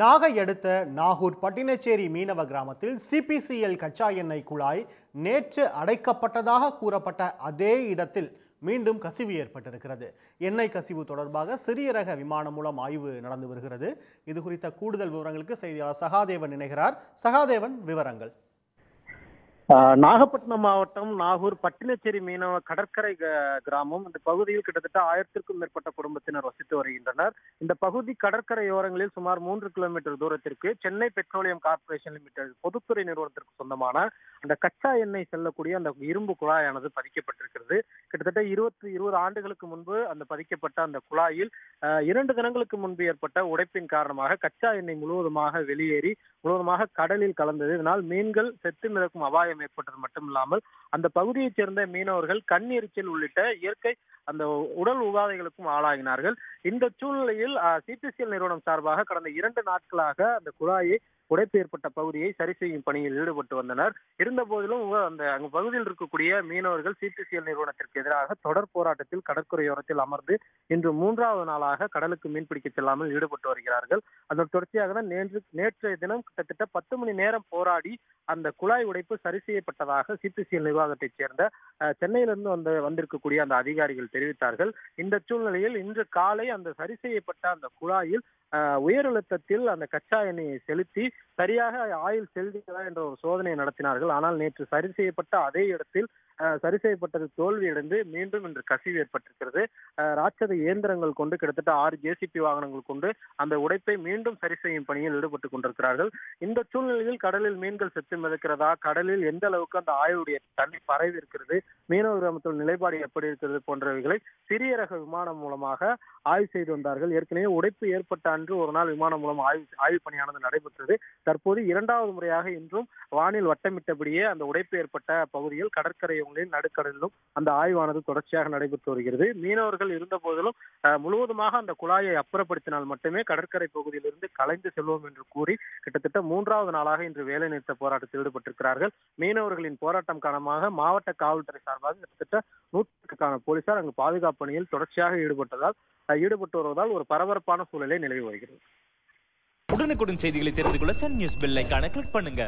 நாகை அடுத்த நாகூர் பட்டினச்சேரி மீனவ கிராமத்தில் சிபிசிஎல் கச்சா எண்ணெய் குழாய் நேற்று அடைக்கப்பட்டதாக கூறப்பட்ட அதே இடத்தில் மீண்டும் கசிவு ஏற்பட்டிருக்கிறது. எண்ணெய் கசிவு தொடர்பாக சிறிய ரக விமானம் மூலம் ஆய்வு நடந்து வருகிறது. இது குறித்த கூடுதல் விவரங்களுக்கு செய்தியாளர் சகாதேவன் இணைகிறார். சகாதேவன் விவரங்கள். நாகப்பட்டினம் மாவட்டம் நாகூர் பட்டினச்சேரி மீனவ கடற்கரை கிராமம். இந்த பகுதியில் கிட்டத்தட்ட ஆயிரத்திற்கும் மேற்பட்ட குடும்பத்தினர் வசித்து வருகின்றனர். இந்த பகுதி கடற்கரையோரங்களில் சுமார் மூன்று கிலோமீட்டர் தூரத்திற்கு சென்னை பெட்ரோலியம் கார்ப்பரேஷன் லிமிடெட் பொதுத்துறை நிறுவனத்திற்கு சொந்தமான அந்த கச்சா எண்ணெய் செல்லக்கூடிய அந்த இரும்பு குழாயானது பதிக்கப்பட்டிருக்கிறது. கிட்டத்தட்ட இருபத்தி இருபது ஆண்டுகளுக்கு முன்பு அந்த பதிக்கப்பட்ட அந்த குழாயில் ஆஹ் இரண்டு தினங்களுக்கு முன்பு ஏற்பட்ட உடைப்பின் காரணமாக கச்சா எண்ணெய் முழுவதுமாக வெளியேறி முழுவதுமாக கடலில் கலந்தது. இதனால் மீன்கள் செத்து மிதக்கும் அபாயம் ஏற்பட்டது மட்டும் இல்லாமல் அந்த பகுதியைச் சேர்ந்த மீனவர்கள் கண் எரிச்சல் உள்ளிட்ட இயற்கை அந்த உடல் உபாதைகளுக்கும் ஆளாகினார்கள். இந்த சூழ்நிலையில் சிபிசிஎல் நிறுவனம் சார்பாக கடந்த இரண்டு நாட்களாக அந்த குழாயை உடைப்பு ஏற்பட்ட பகுதியை சரி செய்யும் பணியில் ஈடுபட்டு வந்தனர். இருந்த போதிலும் அந்த அங்கு பகுதியில் இருக்கக்கூடிய மீனவர்கள் சிபிசிஎல் நிறுவனத்திற்கு எதிராக தொடர் போராட்டத்தில் கடற்கரையோரத்தில் அமர்ந்து இன்று மூன்றாவது நாளாக கடலுக்கு மீன்பிடிக்க செல்லாமல் ஈடுபட்டு வருகிறார்கள். அதன் தொடர்ச்சியாக தான் நேற்று நேற்றைய தினம் கிட்டத்தட்ட பத்து மணி நேரம் போராடி அந்த குழாய் உடைப்பு சரி செய்யப்பட்டதாக சிபிசிஎல் நிர்வாகத்தைச் சேர்ந்த சென்னையிலிருந்து வந்து வந்திருக்கக்கூடிய அந்த அதிகாரிகள் தெரிவித்தார்கள். இந்த சூழ்நிலையில் இன்று காலை அந்த சரி செய்யப்பட்ட அந்த குழாயில் அஹ், உயர் அழுத்தத்தில் அந்த கச்சா எண்ணெயை செலுத்தி சரியாக ஆயுள் செல்கிறதா என்ற ஒரு சோதனை நடத்தினார்கள். ஆனால் நேற்று சரி செய்யப்பட்ட அதே இடத்தில் சரி செய்யப்பட்டது தோல்வியடைந்து மீண்டும் இன்று கசிவு ஏற்பட்டிருக்கிறது. ராட்சத இயந்திரங்கள் கொண்டு கிட்டத்தட்ட ஆறு ஜேசிபி வாகனங்கள் கொண்டு அந்த உடைப்பை மீண்டும் சரி செய்யும் பணியில் ஈடுபட்டுக் கொண்டிருக்கிறார்கள். இந்த சூழ்நிலையில் கடலில் மீன்கள் செத்து மிதக்கிறதா? கடலில் எந்த அளவுக்கு அந்த ஆய்வுடைய தண்ணி பரவி இருக்கிறது மீனவ கிராமத்தில் நிலைப்பாடு எப்படி இருக்கிறது போன்றவைகளை சிறிய ரக விமானம் மூலமாக ஆய்வு செய்து வந்தார்கள். ஏற்கனவே உடைப்பு ஏற்பட்ட அன்று ஒரு நாள் விமானம் மூலம் ஆய்வு ஆய்வு பணியானது நடைபெற்றது. தற்போது இரண்டாவது முறையாக இன்றும் வானில் வட்டமிட்டபடியே அந்த உடைப்பு ஏற்பட்ட பகுதியில் கடற்கரைகளில் நடுக்கடலிலும் அந்த ஆய்வானது தொடர்ச்சியாக நடைபெற்று வருகிறது. மீனவர்கள் இருந்த போதிலும் முழுவதுமாக அந்த குழாயை அப்புறப்படுத்தினால் மட்டுமே கடற்கரை பகுதியிலிருந்து கலைந்து செல்வோம் என்று கூறி கிட்டத்தட்ட மூன்றாவது நாளாக இன்று வேலை நிறுத்த போராட்டத்தில் ஈடுபட்டிருக்கிறார்கள். மீனவர்களின் போராட்டம் காரணமாக மாவட்ட காவல்துறை சார்பாக கிட்டத்தட்ட நூற்றுக்கான போலீசார் அங்கு பாதுகாப்பு பணியில் தொடர்ச்சியாக ஈடுபட்டதால் ஈடுபட்டு வருவதால் ஒரு பரபரப்பான சூழலை நிலவி வருகிறது. உடனுக்குடன் செய்திகளை தெரிந்து கொள்ள சன் நியூஸ் பெல் ஐக்கான கிளிக் பண்ணுங்க.